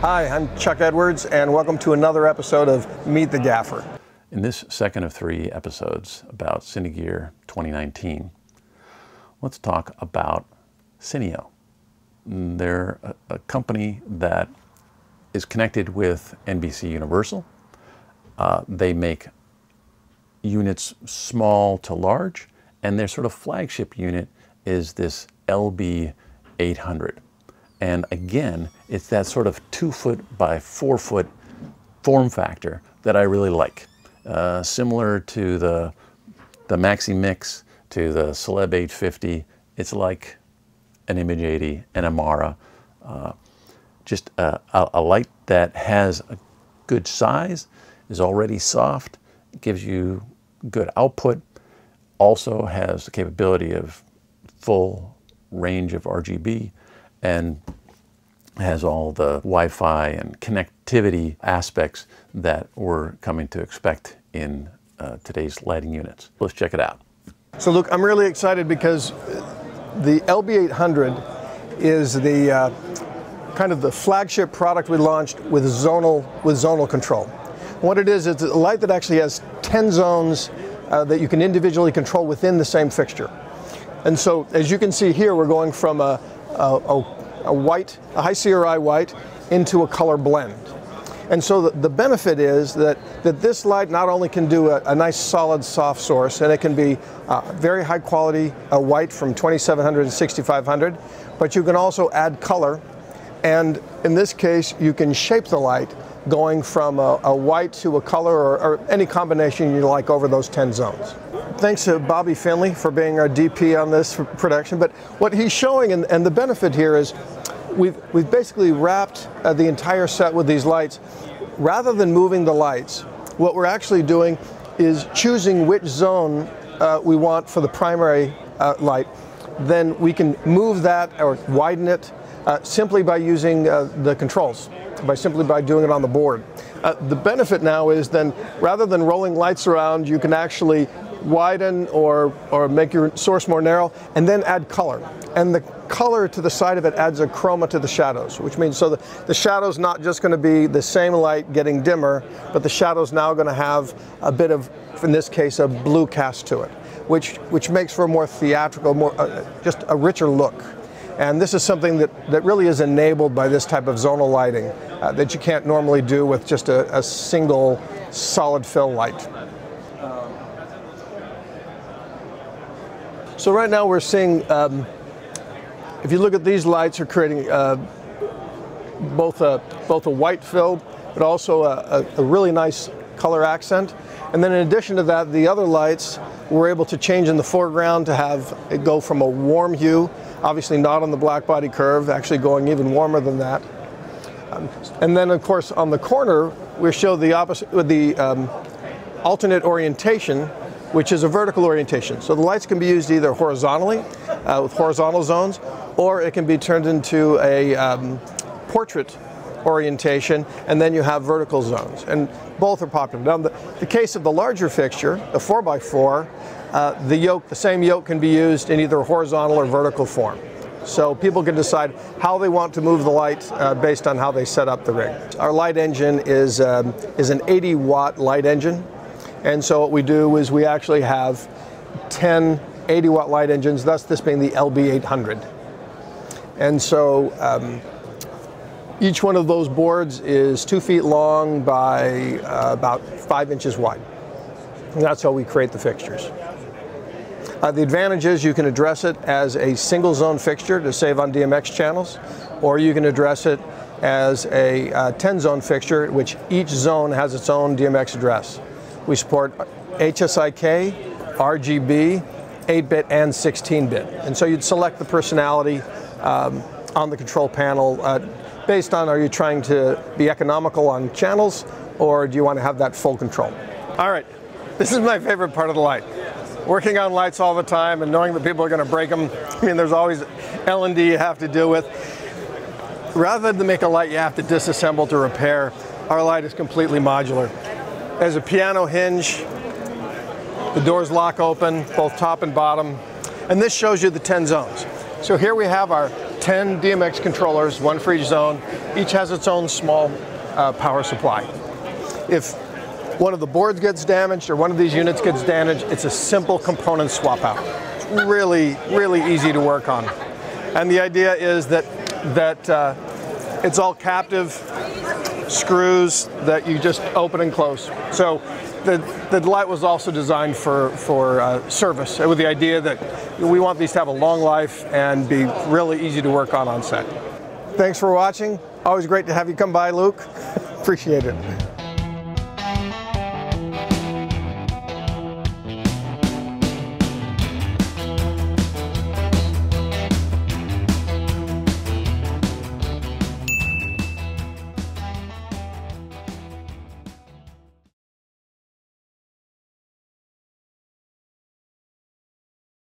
Hi, I'm Chuck Edwards, and welcome to another episode of Meet the Gaffer. In this second of three episodes about CineGear 2019, let's talk about Cineo. They're a, a company that is connected with NBC Universal. Uh, they make units small to large, and their sort of flagship unit is this LB 800. And again, it's that sort of two foot by four foot form factor that I really like. Uh, similar to the, the Maxi Mix, to the Celeb 850, it's like an Image 80, an Amara. Uh, just a, a, a light that has a good size, is already soft, gives you good output, also has the capability of full range of RGB and has all the Wi-Fi and connectivity aspects that we're coming to expect in uh, today's lighting units. Let's check it out. So Luke, I'm really excited because the LB800 is the uh, kind of the flagship product we launched with zonal with zonal control. What it is, it's a light that actually has 10 zones uh, that you can individually control within the same fixture. And so, as you can see here, we're going from a, a, a white, a high CRI white, into a color blend. And so the, the, benefit is that, that this light not only can do a, a nice solid soft source, and it can be uh, very high quality uh, white from 2700 to 6500, but you can also add color. And in this case, you can shape the light going from a, a white to a color or, or, any combination you like over those 10 zones. Thanks to Bobby Finley for being our DP on this production. But what he's showing, and, and the benefit here is we've, we've basically wrapped uh, the entire set with these lights. Rather than moving the lights, what we're actually doing is choosing which zone uh, we want for the primary uh, light. Then we can move that or widen it uh, simply by using uh, the controls by simply by doing it on the board. Uh, the benefit now is then rather than rolling lights around, you can actually widen or, or make your source more narrow and then add color. And the color to the side of it adds a chroma to the shadows, which means so the, the shadow's not just going to be the same light getting dimmer, but the shadow's now going to have a bit of, in this case, a blue cast to it, which, which makes for a more theatrical, more uh, just a richer look. And this is something that, that really is enabled by this type of zonal lighting uh, that you can't normally do with just a, a single solid fill light. So right now we're seeing, um, if you look at these lights, are creating uh, both a both a white fill, but also a, a, a, really nice color accent. And then in addition to that, the other lights we're able to change in the foreground to have it go from a warm hue obviously not on the black body curve, actually going even warmer than that. Um, and then of course on the corner, we show the opposite, the um, alternate orientation, which is a vertical orientation. So the lights can be used either horizontally, uh, with horizontal zones, or it can be turned into a um, portrait orientation, and then you have vertical zones. And both are popular. Now, the, the case of the larger fixture, the 4x4, uh, the yoke, the same yoke can be used in either horizontal or vertical form. So people can decide how they want to move the light uh, based on how they set up the rig. Our light engine is, um, is an 80 watt light engine. And so what we do is we actually have 10 80 watt light engines, thus this being the LB800. And so um, each one of those boards is two feet long by uh, about five inches wide. And that's how we create the fixtures. Uh, the advantage is you can address it as a single zone fixture to save on DMX channels, or you can address it as a uh, 10 zone fixture, which each zone has its own DMX address. We support HSIK, RGB, 8-bit and 16-bit. And so you'd select the personality um, on the control panel uh, based on are you trying to be economical on channels or do you want to have that full control? All right, this is my favorite part of the light working on lights all the time and knowing that people are going to break them. I mean, there's always L&D you have to deal with. Rather than make a light you have to disassemble to repair, our light is completely modular. There's a piano hinge, the doors lock open, both top and bottom, and this shows you the 10 zones. So here we have our 10 DMX controllers, one for each zone. Each has its own small uh, power supply. If one of the boards gets damaged or one of these units gets damaged, it's a simple component swap out. Really, really easy to work on. And the idea is that, that uh, it's all captive screws that you just open and close. So the, the light was also designed for, for uh, service with the idea that we want these to have a long life and be really easy to work on on set. Thanks for watching. Always great to have you come by, Luke. Appreciate it.